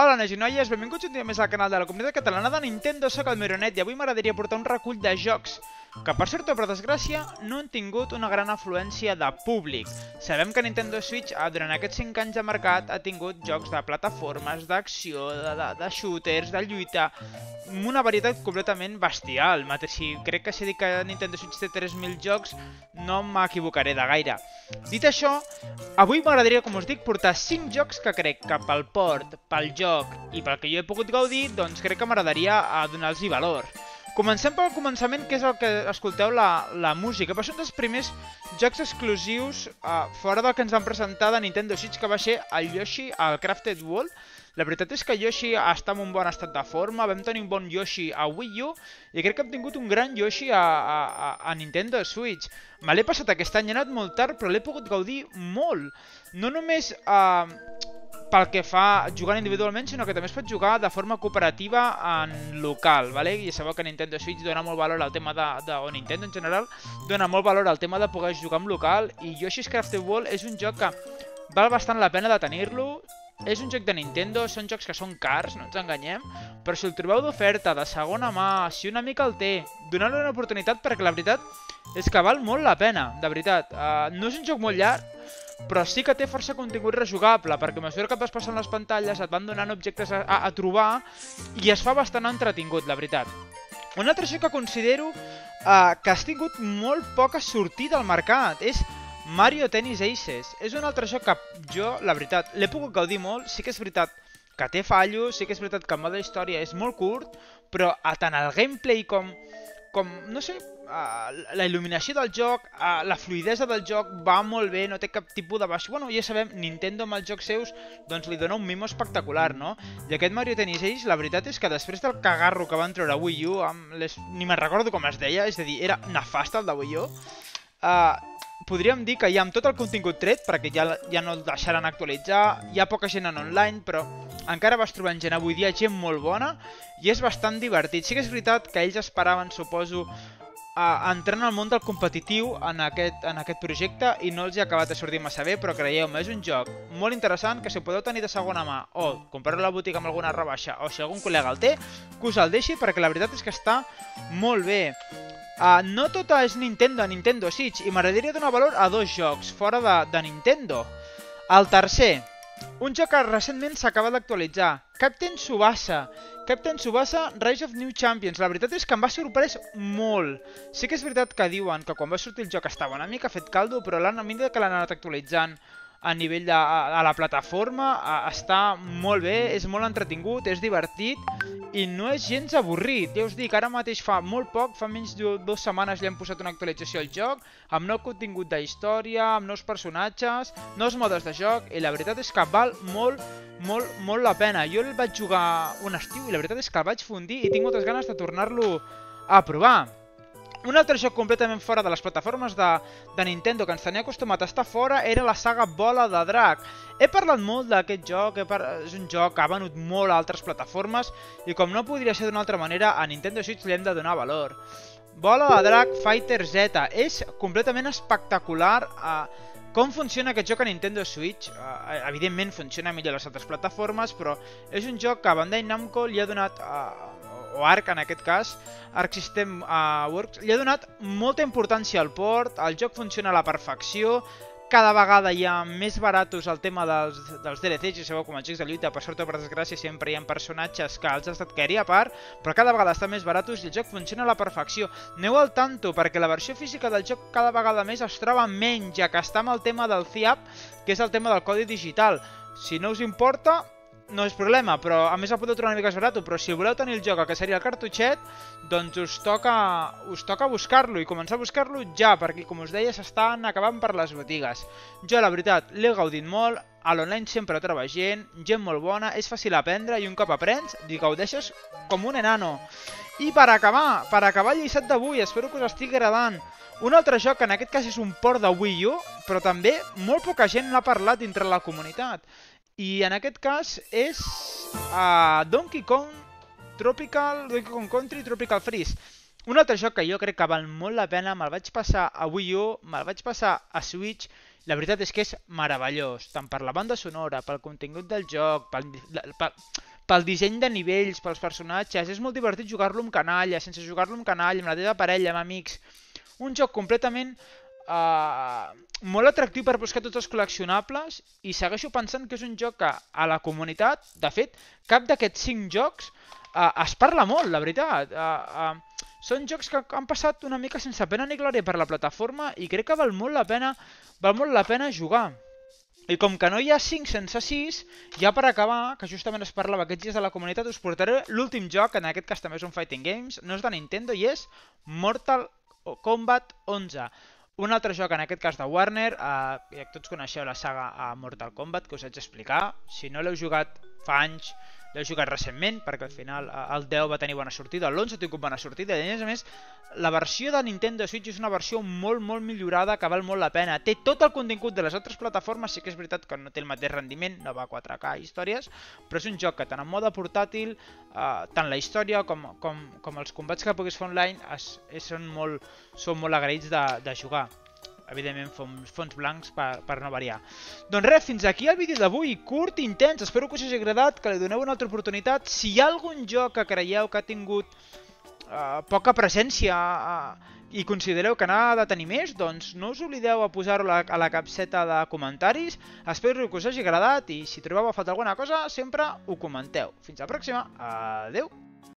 Hola, nois i noies, benvinguts un dia més al canal de la comunitat catalana de Nintendo, soc el Mironet i avui m'agradaria portar un recull de jocs que per sort o per desgràcia no han tingut una gran afluència de públic. Sabem que Nintendo Switch eh, durant aquests 5 anys de mercat ha tingut jocs de plataformes, d'acció, de, de, de shooters, de lluita, una varietat completament bestial. Si crec que si dic que Nintendo Switch té 3.000 jocs, no m'equivocaré de gaire. Dit això, avui m'agradaria, com us dic, portar 5 jocs que crec que pel port, pel joc i pel que jo he pogut gaudir, doncs crec que m'agradaria eh, donar-los valor. Comencem pel començament, que és el que escolteu la, la música. Va ser un dels primers jocs exclusius uh, fora del que ens van presentar de Nintendo Switch, que va ser el Yoshi al Crafted World. La veritat és que Yoshi està en un bon estat de forma, vam tenir un bon Yoshi a Wii U i crec que hem tingut un gran Yoshi a, a, a Nintendo Switch. Me l'he passat aquest any, he anat molt tard, però l'he pogut gaudir molt. No només... Uh, pel que fa jugant individualment, sinó que també es pot jugar de forma cooperativa en local, ¿vale? i sabeu que Nintendo Switch dona molt valor al tema de, de o Nintendo en general, dona molt valor al tema de poder jugar en local, i Yoshi's Crafted World és un joc que val bastant la pena de tenir-lo, és un joc de Nintendo, són jocs que són cars, no ens enganyem, però si el trobeu d'oferta, de segona mà, si una mica el té, donant-li una oportunitat perquè la veritat és que val molt la pena, de veritat. Uh, no és un joc molt llarg, però sí que té força contingut rejugable, perquè a mesura que et vas passant les pantalles et van donant objectes a, a, a trobar i es fa bastant entretingut, la veritat. Un altre joc que considero uh, que has tingut molt poca sortida al mercat és Mario Tennis Aces. És un altre joc que jo, la veritat, l'he pogut gaudir molt, sí que és veritat que té fallos, sí que és veritat que el mode història és molt curt, però tant el gameplay com, com no sé, uh, la il·luminació del joc, uh, la fluidesa del joc va molt bé, no té cap tipus de baix. Bueno, ja sabem, Nintendo amb els jocs seus doncs li dona un mimo espectacular, no? I aquest Mario Tennis Age, la veritat és que després del cagarro que van treure Wii U, amb les... ni me'n recordo com es deia, és a dir, era nefast el de Wii U, uh, podríem dir que ja amb tot el contingut tret, perquè ja, ja no el deixaran actualitzar, hi ha poca gent en online, però encara vas trobant gent avui dia, gent molt bona, i és bastant divertit. Sí que és veritat que ells esperaven, suposo, a entrar en el món del competitiu en aquest, en aquest projecte i no els ha acabat de sortir massa bé, però creieu-me, és un joc molt interessant que si podeu tenir de segona mà o comprar-lo a la botiga amb alguna rebaixa o si algun col·lega el té, que us el deixi perquè la veritat és que està molt bé. Uh, no tota és Nintendo, Nintendo Switch, i m'agradaria donar valor a dos jocs fora de, de Nintendo. El tercer, un joc que recentment s'acaba d'actualitzar, Captain Subasa. Captain Subasa Rise of New Champions. La veritat és que em va sorprès molt. Sí que és veritat que diuen que quan va sortir el joc estava una mica fet caldo, però l'han a mesura que l'han anat actualitzant a nivell de a, a la plataforma, a, està molt bé, és molt entretingut, és divertit i no és gens avorrit. Ja us dic, ara mateix fa molt poc, fa menys de dues setmanes li hem posat una actualització al joc, amb nou contingut de història, amb nous personatges, nous modes de joc, i la veritat és que val molt, molt, molt la pena. Jo el vaig jugar un estiu i la veritat és que el vaig fundir i tinc moltes ganes de tornar-lo a provar. Un altre joc completament fora de les plataformes de, de Nintendo que ens tenia acostumat a estar fora era la saga Bola de Drac. He parlat molt d'aquest joc, par... és un joc que ha venut molt a altres plataformes i com no podria ser d'una altra manera, a Nintendo Switch li hem de donar valor. Bola de Drac Fighter Z és completament espectacular. Eh, com funciona aquest joc a Nintendo Switch? Uh, evidentment funciona millor a les altres plataformes, però és un joc que Bandai Namco li ha donat uh, o ARC en aquest cas, Arc System uh, Works, li ha donat molta importància al port, el joc funciona a la perfecció, cada vegada hi ha més baratos el tema dels, dels DLCs, ja sabeu com els jocs de lluita, per sort o per desgràcia sempre hi ha personatges que els has d'adquirir a part, però cada vegada estan més baratos i el joc funciona a la perfecció. Aneu al tanto, perquè la versió física del joc cada vegada més es troba menys, ja que està amb el tema del CIAP, que és el tema del codi digital. Si no us importa, no és problema, però a més el podeu trobar una mica més barat, però si voleu tenir el joc, que seria el cartutxet, doncs us toca, us toca buscar-lo i començar a buscar-lo ja, perquè com us deia s'estan acabant per les botigues. Jo la veritat l'he gaudit molt, a l'online sempre troba gent, gent molt bona, és fàcil aprendre i un cop aprens, i gaudeixes com un enano. I per acabar, per acabar el llistat d'avui, espero que us estigui agradant. Un altre joc, que en aquest cas és un port de Wii U, però també molt poca gent n'ha parlat dintre la comunitat. I en aquest cas és uh, Donkey Kong Tropical, Donkey Kong Country Tropical Freeze. Un altre joc que jo crec que val molt la pena, me'l vaig passar a Wii U, me'l vaig passar a Switch La veritat és que és meravellós, tant per la banda sonora, pel contingut del joc, pel, pel, pel disseny de nivells, pels personatges. És molt divertit jugar-lo amb canalla, sense jugar-lo amb canalla, amb la teva parella, amb amics. Un joc completament uh, molt atractiu per buscar tots els col·leccionables i segueixo pensant que és un joc que a la comunitat, de fet, cap d'aquests 5 jocs uh, es parla molt, la veritat. Uh, uh, són jocs que han passat una mica sense pena ni glòria per la plataforma i crec que val molt la pena, val molt la pena jugar. I com que no hi ha 5 sense 6, ja per acabar, que justament es parlava aquests dies de la comunitat, us portaré l'últim joc, en aquest cas també és un Fighting Games, no és de Nintendo i és Mortal Kombat 11. Un altre joc, en aquest cas de Warner, eh, ja tots coneixeu la saga a Mortal Kombat, que us haig d'explicar. Si no l'heu jugat fa anys, l'he jugat recentment perquè al final eh, el 10 va tenir bona sortida, l'11 ha tingut bona sortida i a més a més la versió de Nintendo Switch és una versió molt molt millorada que val molt la pena. Té tot el contingut de les altres plataformes, sí que és veritat que no té el mateix rendiment, no va 4K històries, però és un joc que tant en mode portàtil, eh, tant la història com, com, com els combats que puguis fer online es, es, són, molt, són molt agraïts de, de jugar evidentment fons, fons blancs per, per no variar. Doncs res, fins aquí el vídeo d'avui, curt i intens, espero que us hagi agradat, que li doneu una altra oportunitat. Si hi ha algun joc que creieu que ha tingut uh, poca presència uh, i considereu que n'ha de tenir més, doncs no us oblideu a posar-ho a, a la capseta de comentaris. Espero que us hagi agradat i si trobeu a faltar alguna cosa, sempre ho comenteu. Fins la pròxima, adeu!